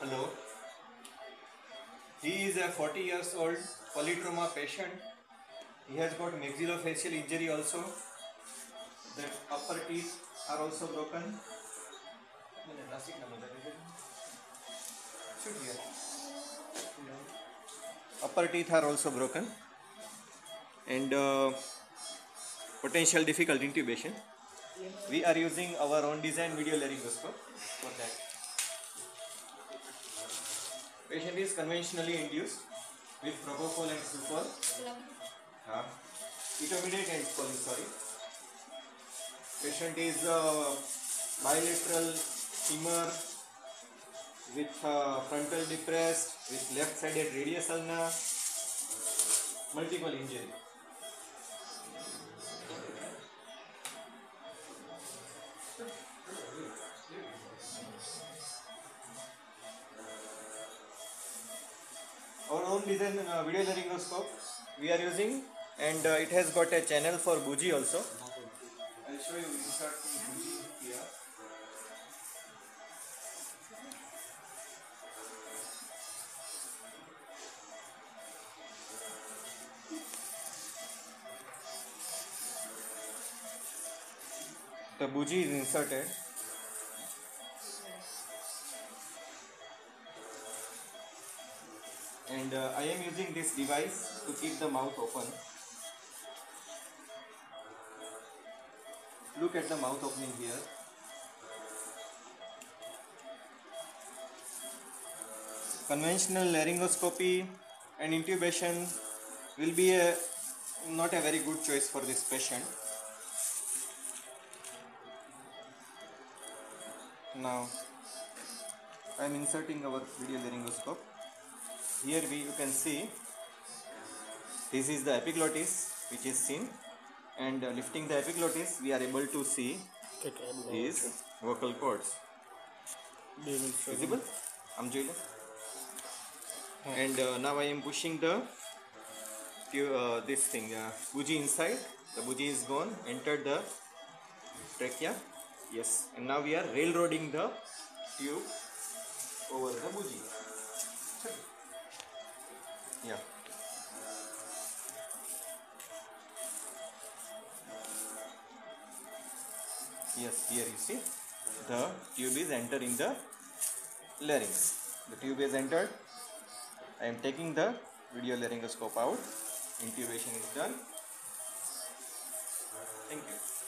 Hello. He is a 40 years old polytrauma patient. He has got maxillofacial injury also. The upper teeth are also broken. Upper teeth are also broken. And uh, potential difficult intubation. We are using our own design video laryngoscope for that. Patient is conventionally induced with propofol and sulfol. Uh, etomidate and scopolamine, sorry. Patient is uh, bilateral femur with uh, frontal depressed, with left-sided radius ulna, multiple injury. Own design uh, video laryngoscope we are using and uh, it has got a channel for bougie also. I'll show you insert here. The bougie is inserted and uh, I am using this device to keep the mouth open. Look at the mouth opening here. Conventional laryngoscopy and intubation will be a not a very good choice for this patient. Now I am inserting our video laryngoscope here we you can see this is the epiglottis which is seen. And uh, lifting the epiglottis we are able to see these vocal cords. Visible? I'm doing and uh, now I am pushing the uh, this thing uh, bougie inside. The bougie is gone. Entered the trachea. Yes. And now we are railroading the tube over the bougie. Yeah. Yes, here you see the tube is entering the larynx. The tube is entered. I am taking the video laryngoscope out. Intubation is done. Thank you.